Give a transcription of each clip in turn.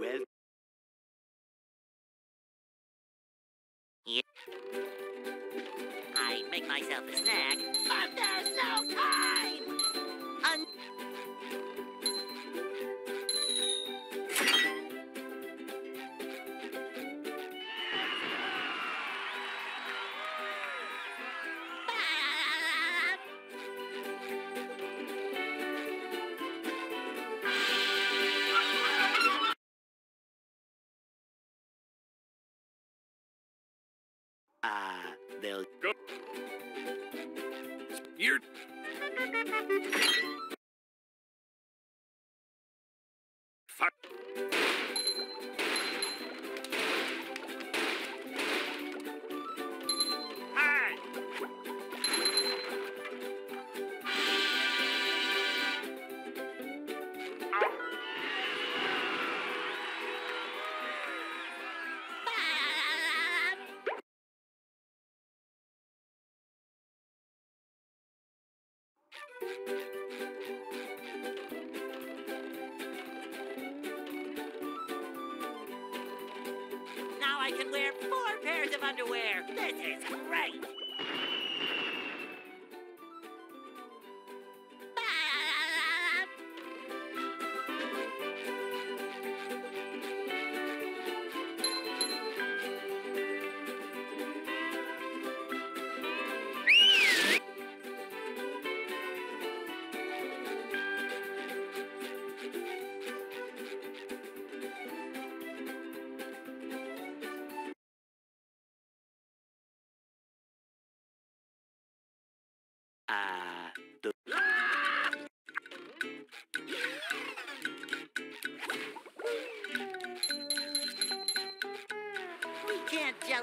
Well, Yeah. I make myself a snack, but there's no time!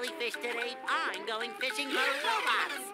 Jellyfish today. I'm going fishing for robots.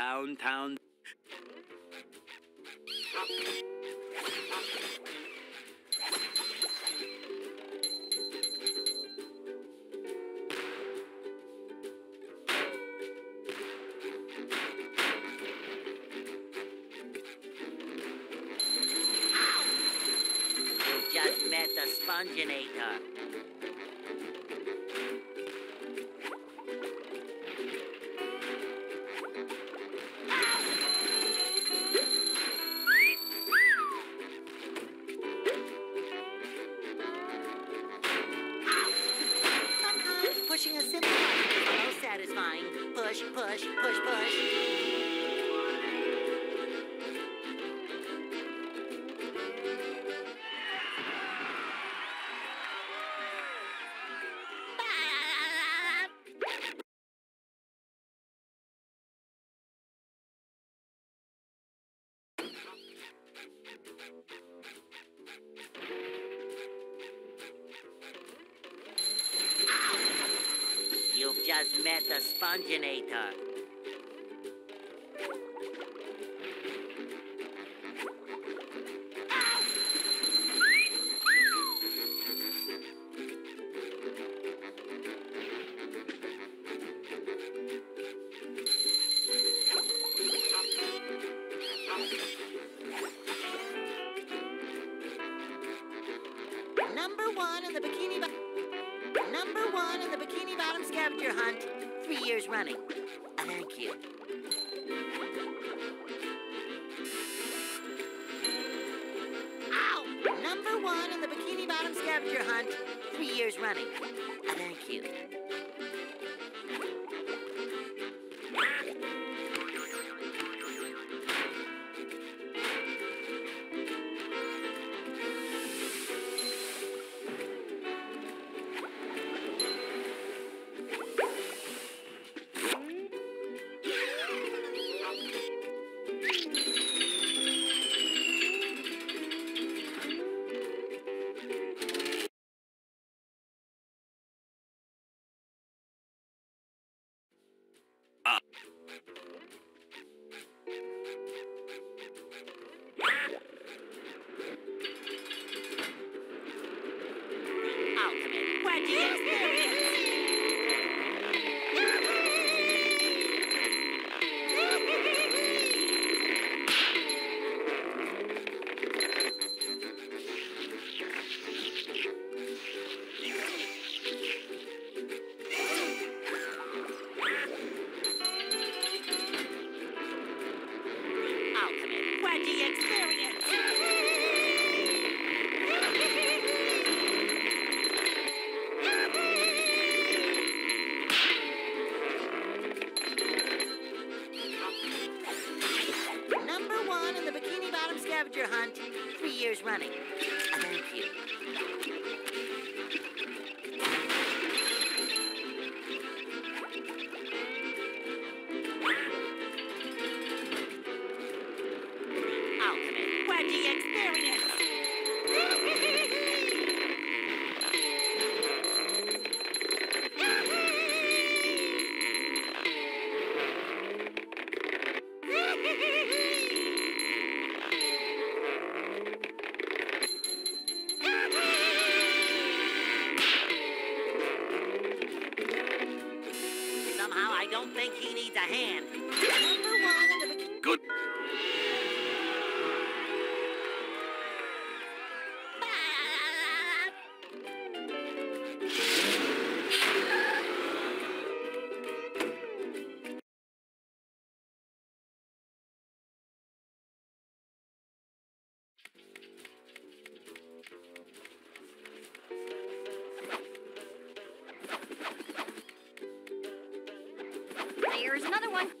Downtown. Just met the Sponginator. originator. think he needs a hand. Here is another one.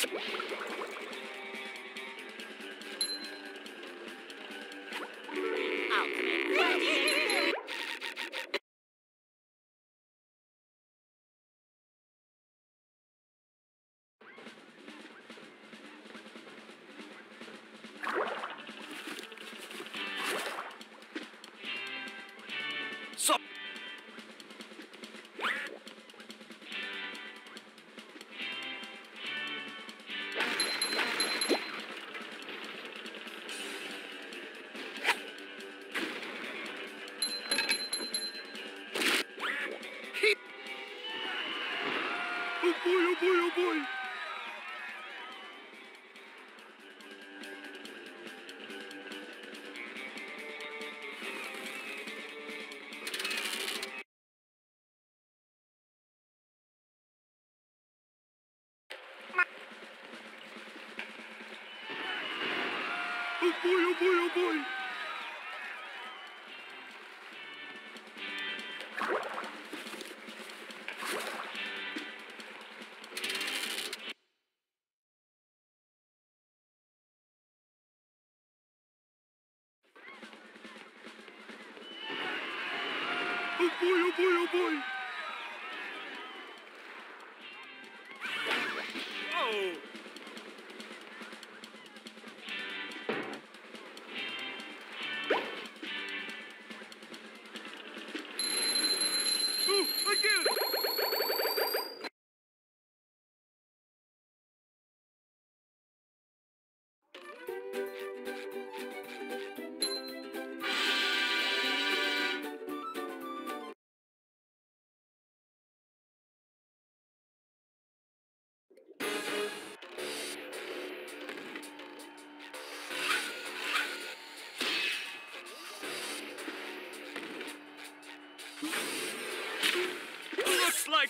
Oh boy, oh boy, oh boy. Oh boy, oh boy,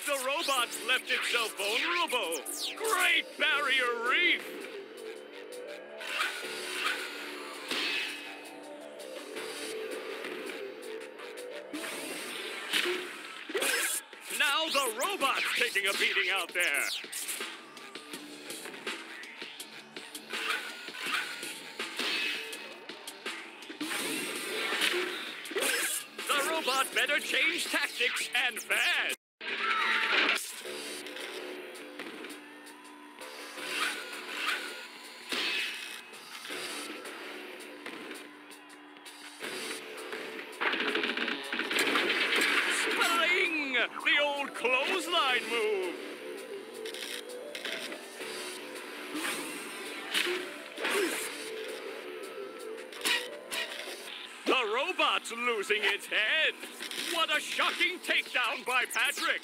the robot's left itself vulnerable. Great Barrier Reef! Now the robot's taking a beating out there. The robot better change tactics and fast. Losing its head! What a shocking takedown by Patrick!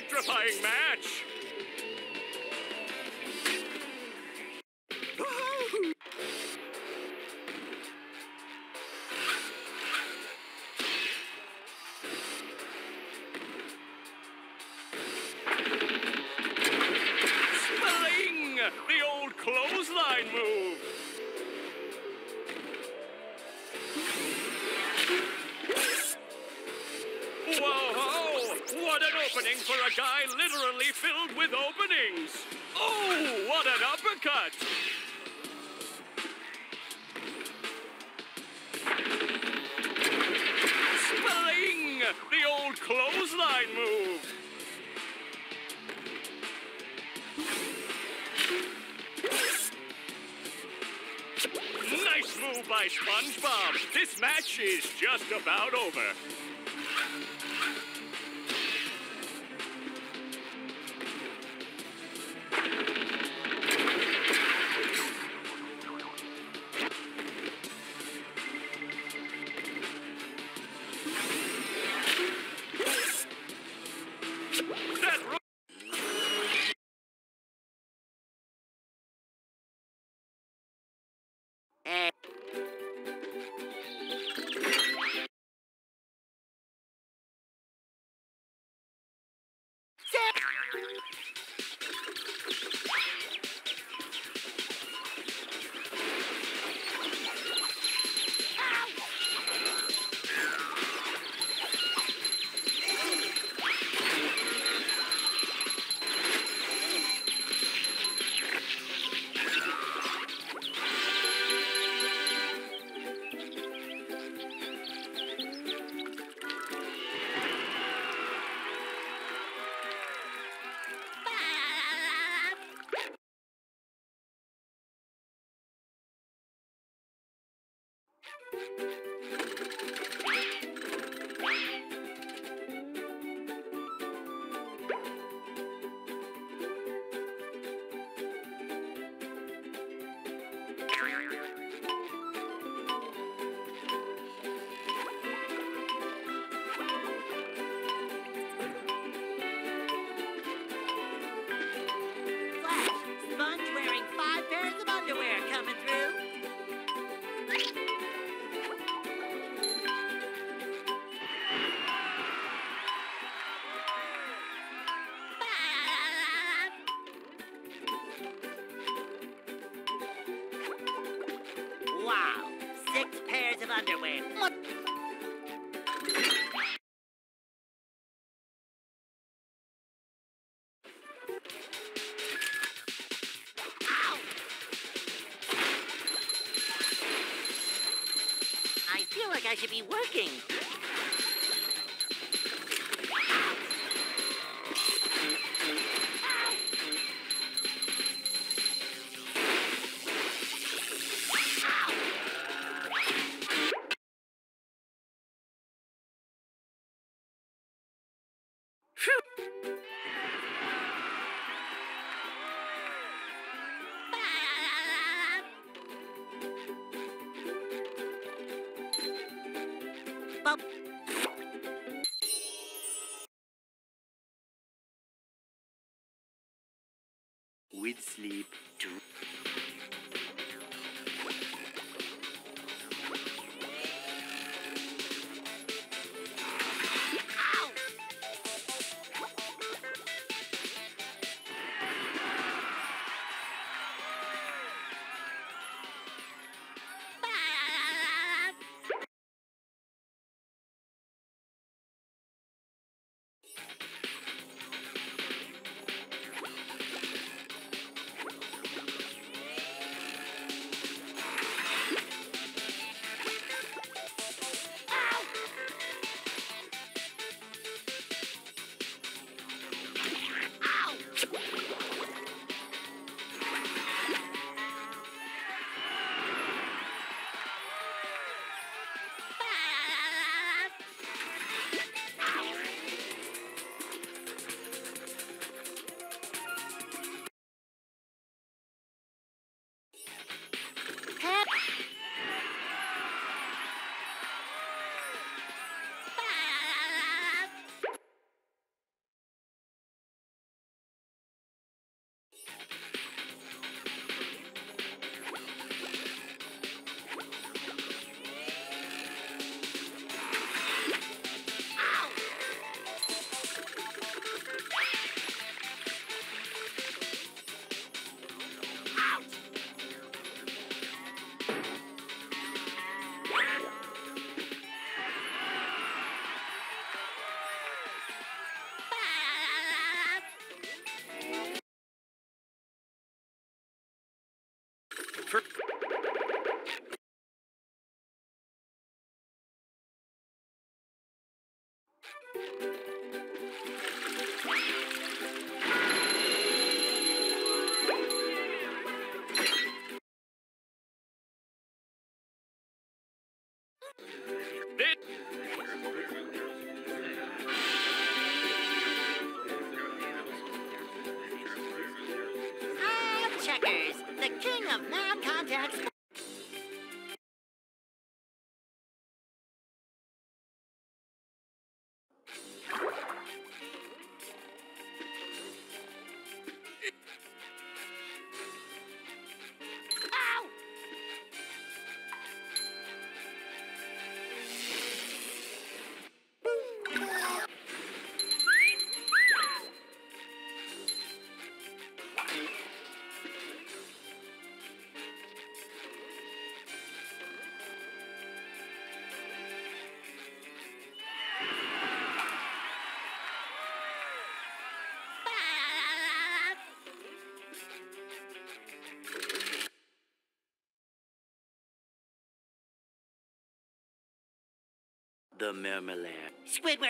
Electrifying match. Is just about over. Working. The Mermalair. Squidward.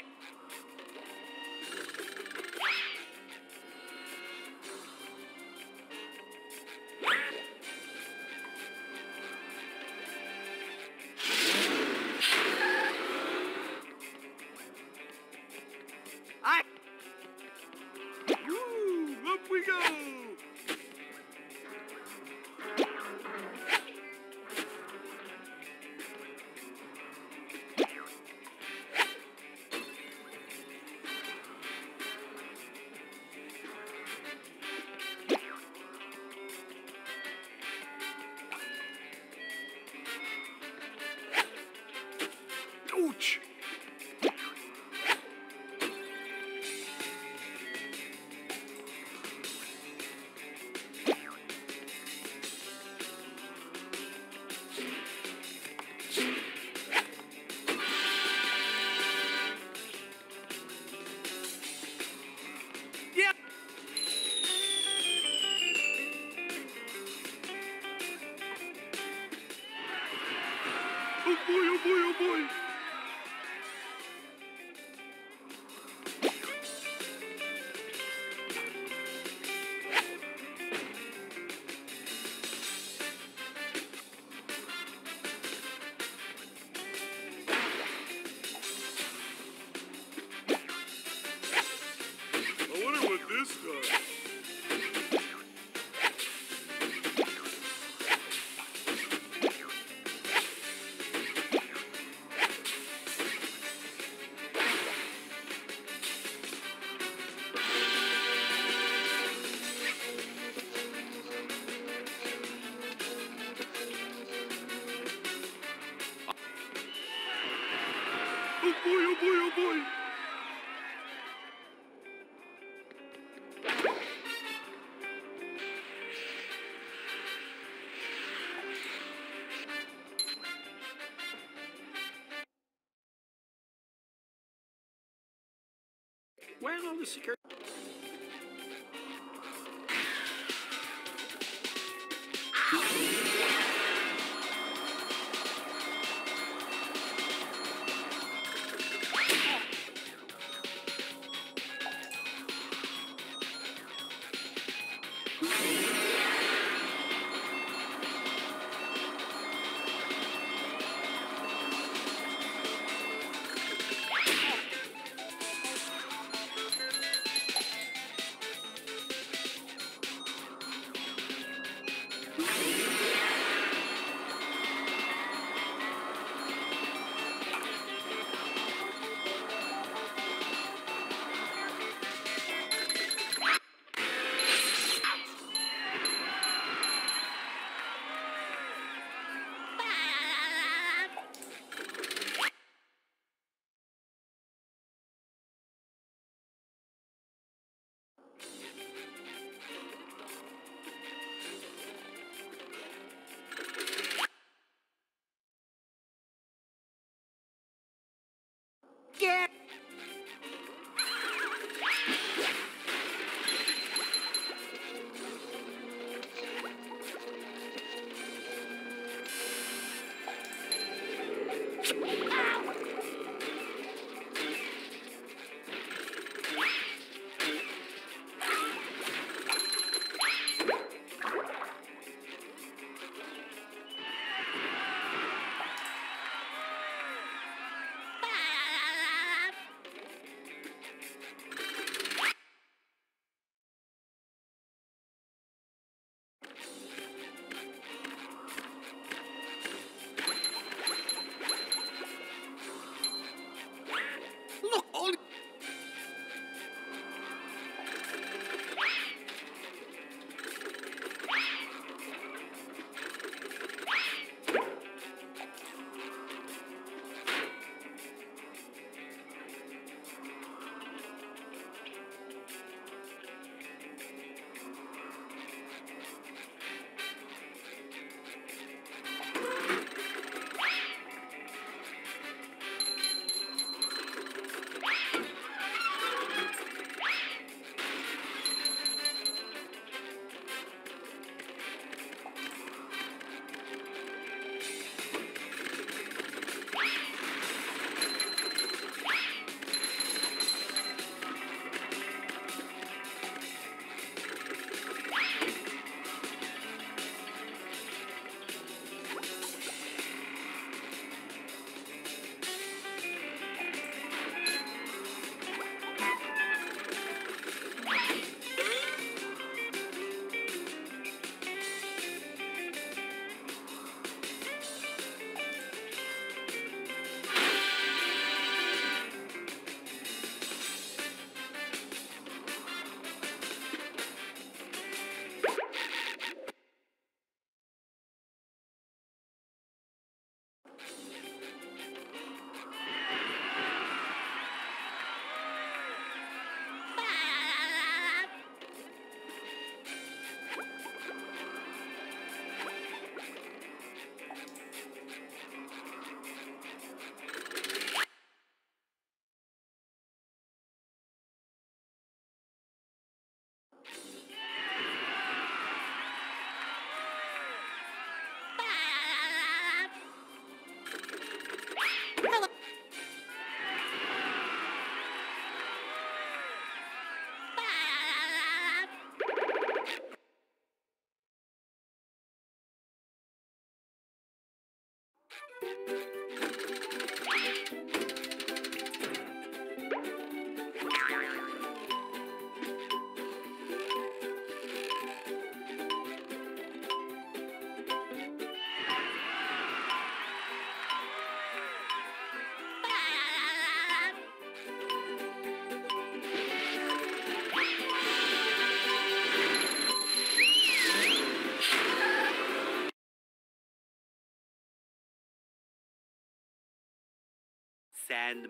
Well, the security.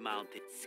mountains.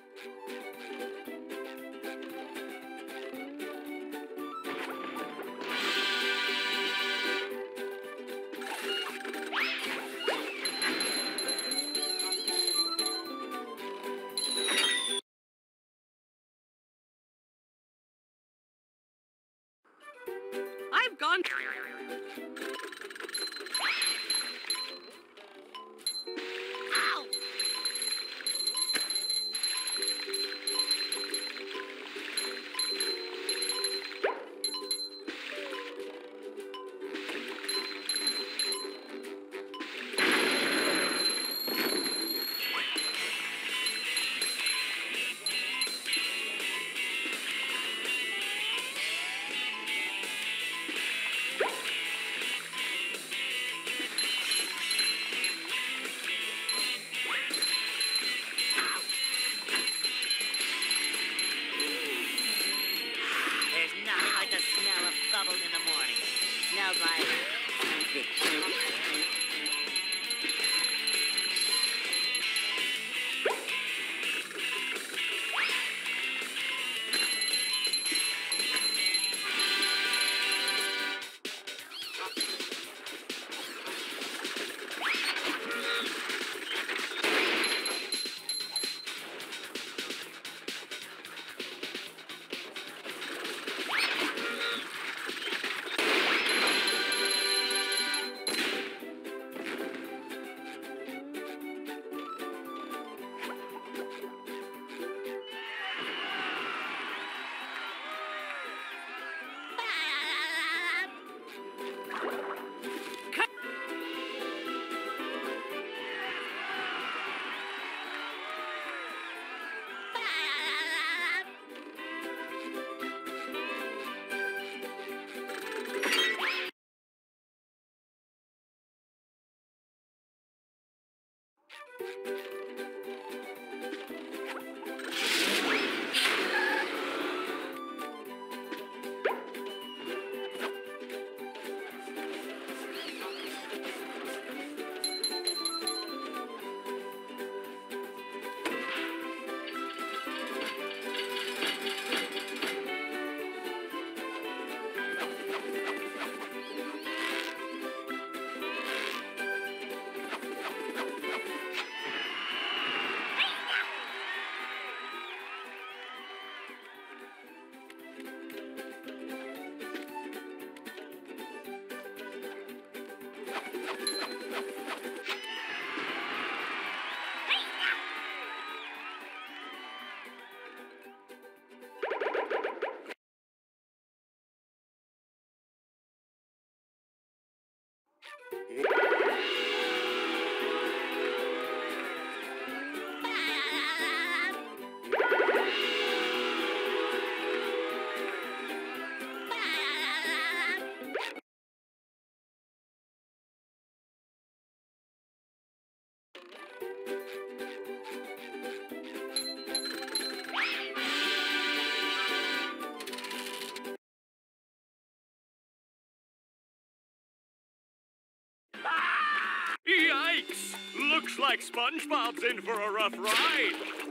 like SpongeBob's in for a rough ride.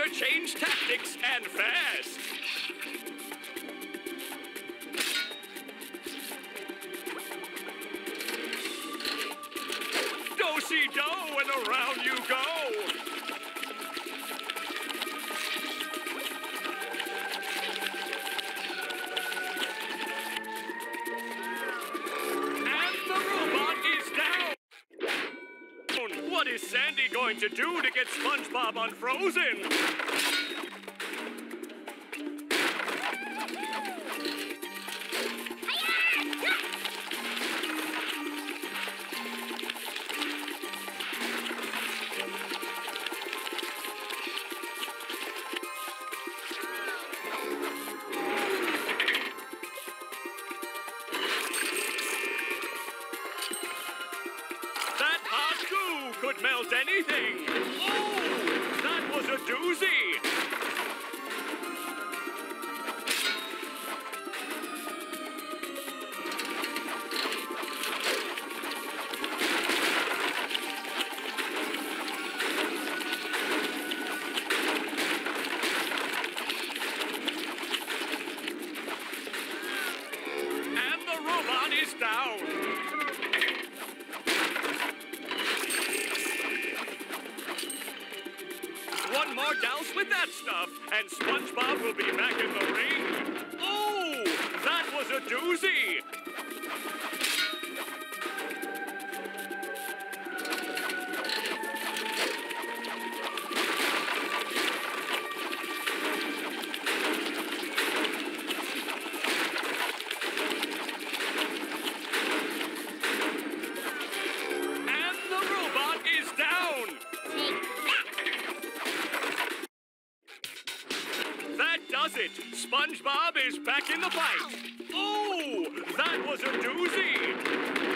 commander change tactics and fast. Do-si-do -si -do and around you go. SpongeBob on Frozen! was it? SpongeBob is back in the fight. Oh, that was a doozy.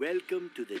Welcome to the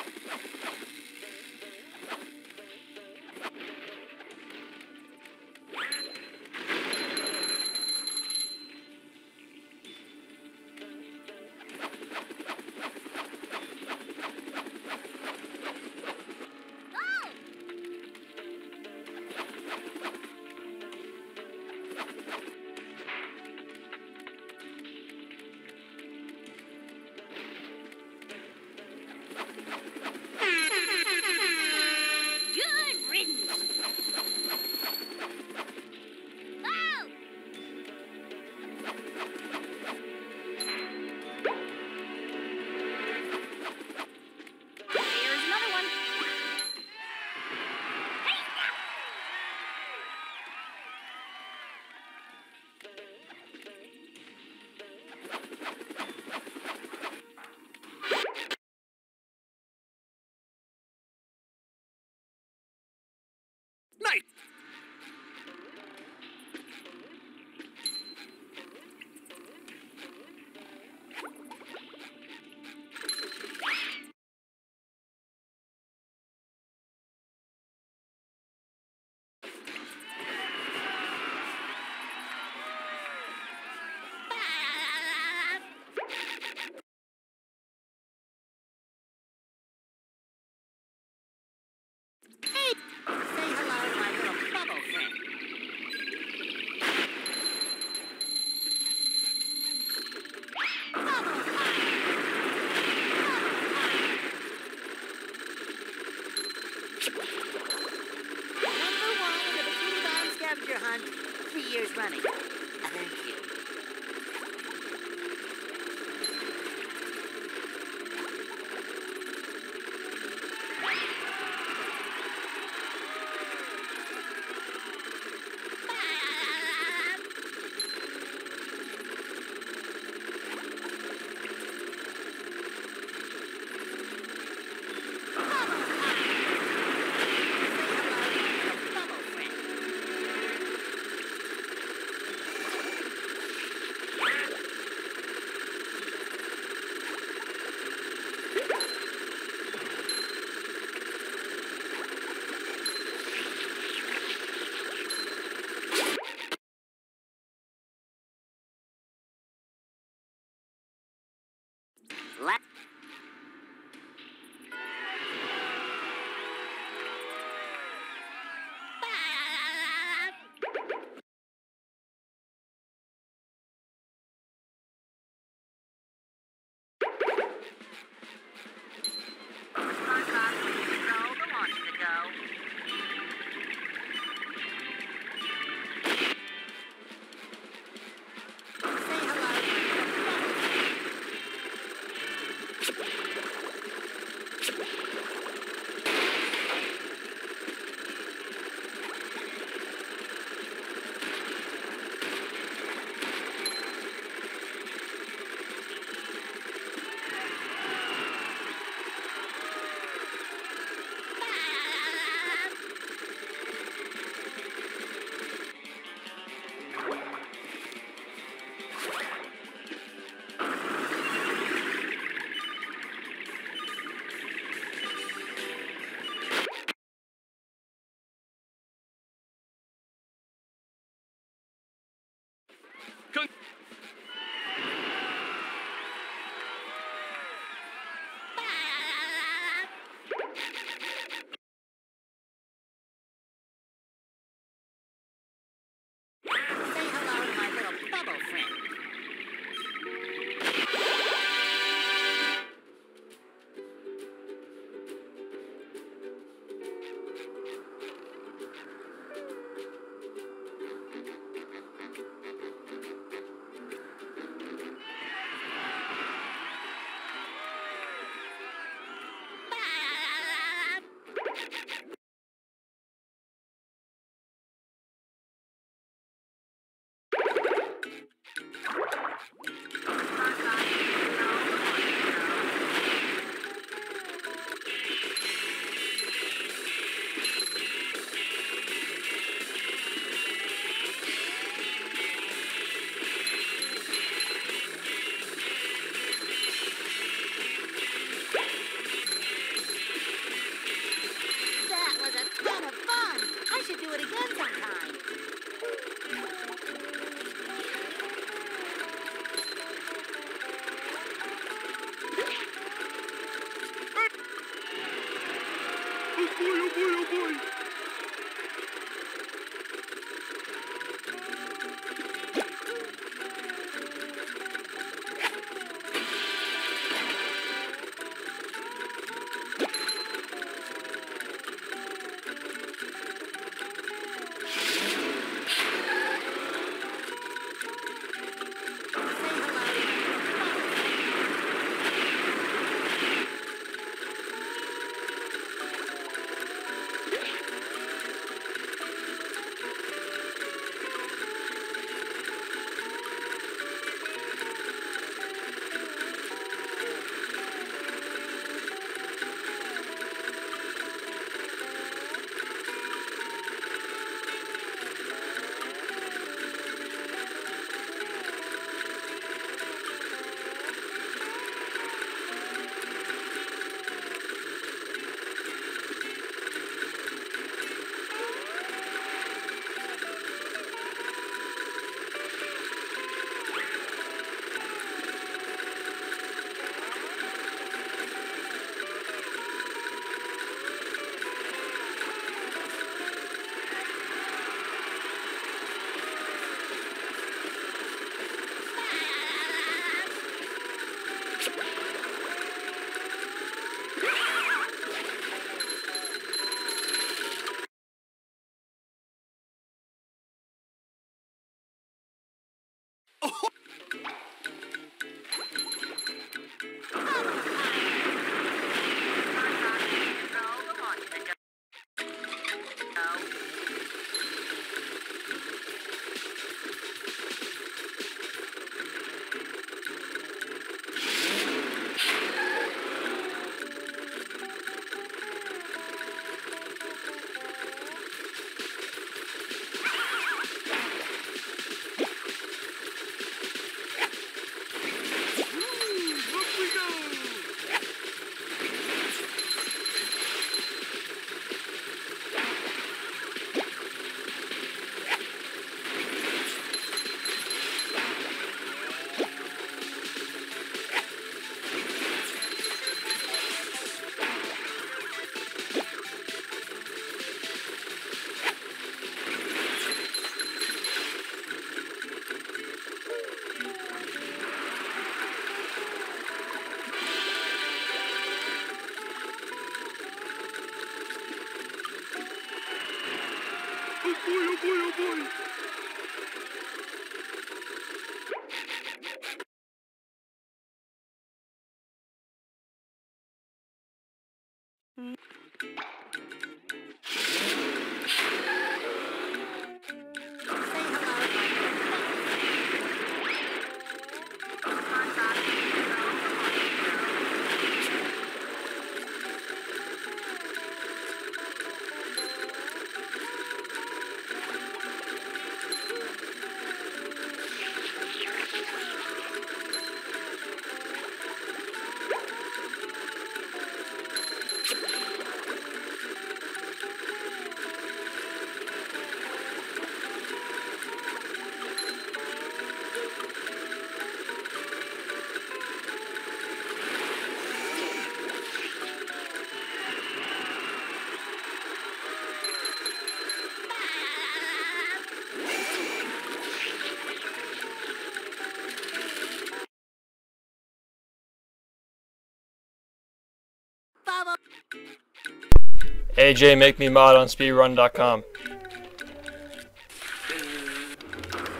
AJ make me mod on speedrun.com.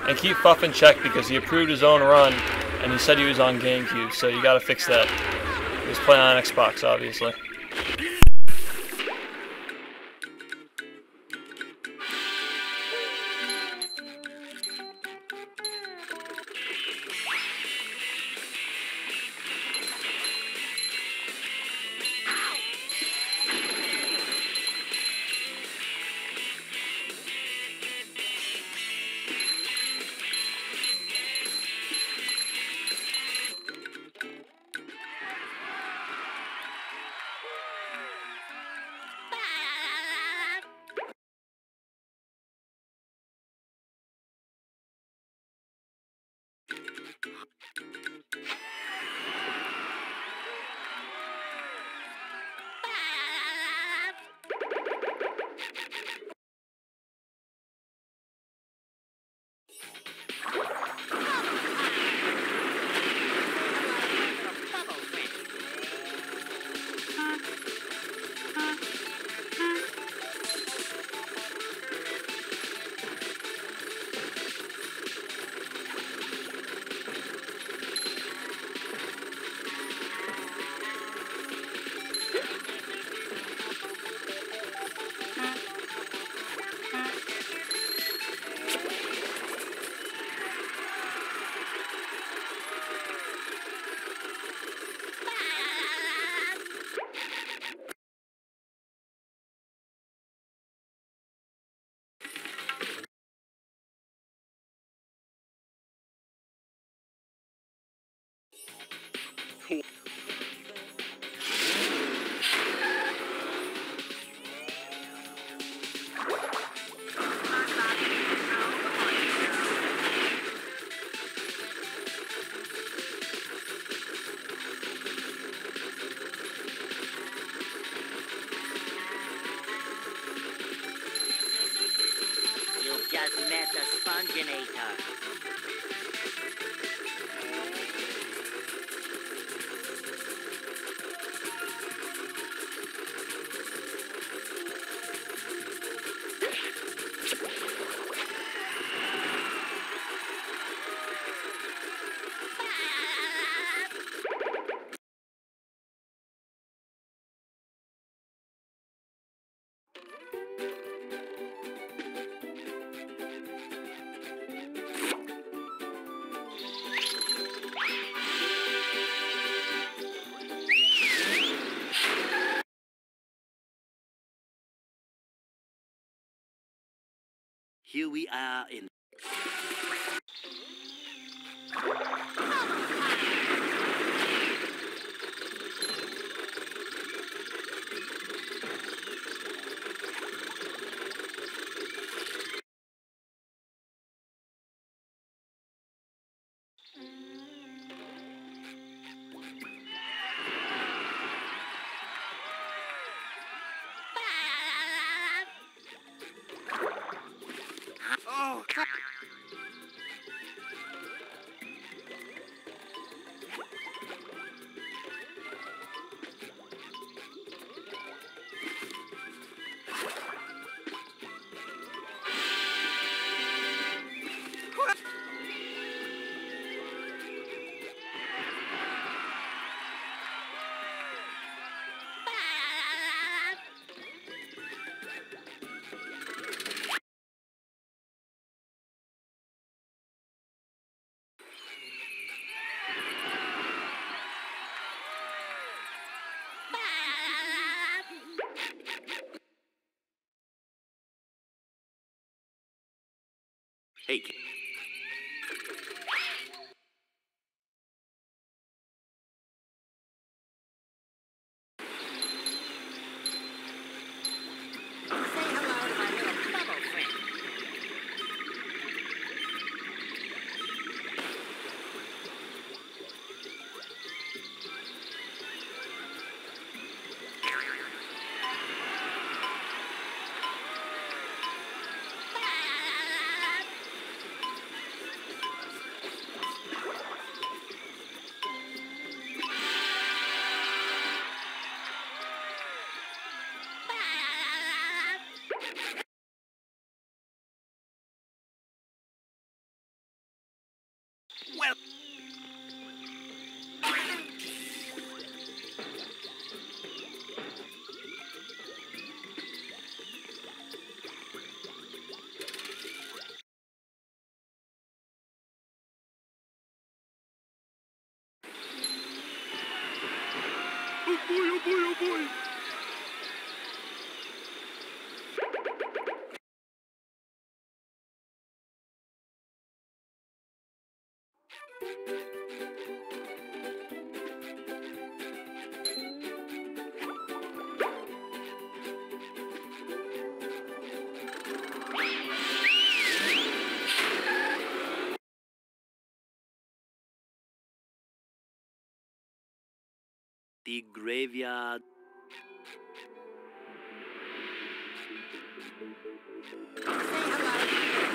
And keep Fuff check because he approved his own run and he said he was on GameCube, so you gotta fix that. He was playing on Xbox, obviously. Here we are in Hey, the graveyard. Say hello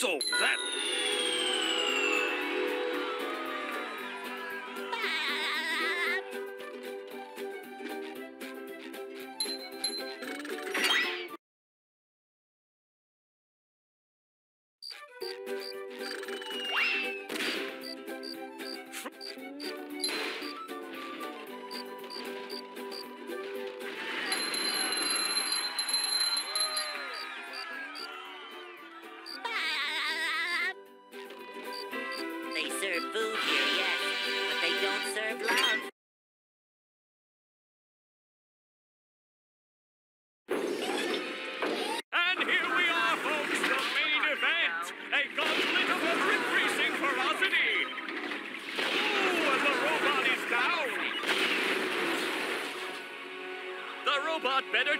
So that.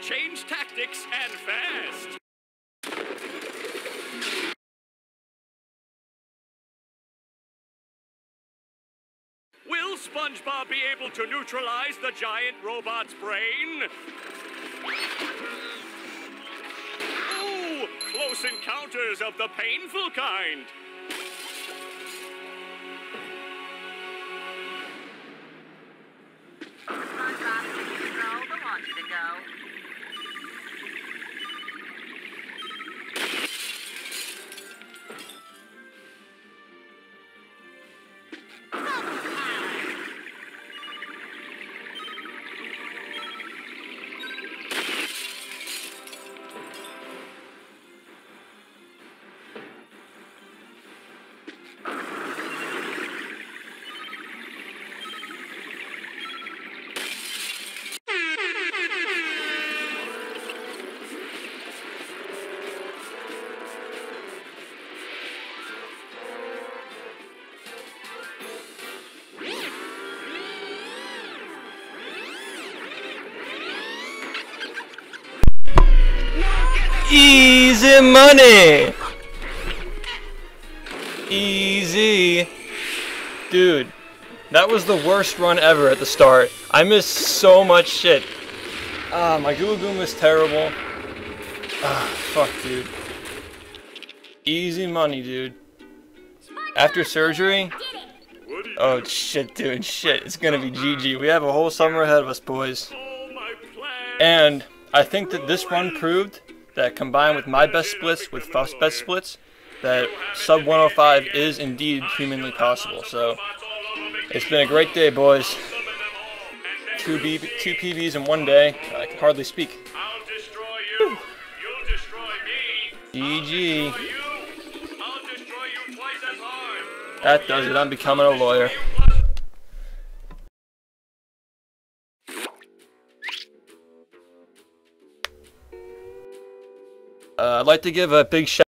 Change tactics and fast. Will SpongeBob be able to neutralize the giant robot's brain? Close encounters of the painful kind. SpongeBob, control the launcher to go. Money! Easy. Dude, that was the worst run ever at the start. I missed so much shit. Ah, my Goo Lagoon was terrible. Ah, fuck, dude. Easy money, dude. After surgery? Oh, shit, dude, shit. It's gonna be GG. We have a whole summer ahead of us, boys. And I think that this run proved that combined with my best splits with Faust's best splits, that sub 105 is indeed humanly possible. So it's been a great day, boys. Two, B- two PBs in one day. I can hardly speak. Me. GG. That does it. I'm becoming a lawyer. Uh, I'd like to give a big shout